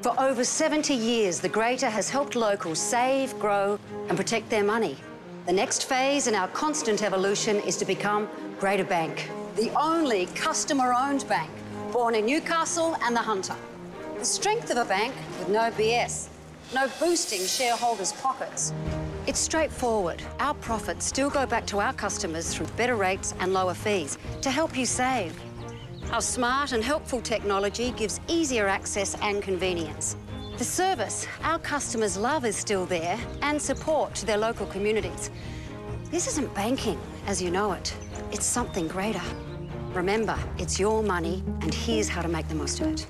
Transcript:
For over 70 years, the Greater has helped locals save, grow, and protect their money. The next phase in our constant evolution is to become Greater Bank, the only customer owned bank born in Newcastle and the Hunter. The strength of a bank with no BS, no boosting shareholders' pockets. It's straightforward. Our profits still go back to our customers through better rates and lower fees to help you save. Our smart and helpful technology gives easier access and convenience. The service our customers love is still there and support to their local communities. This isn't banking as you know it. It's something greater. Remember, it's your money and here's how to make the most of it.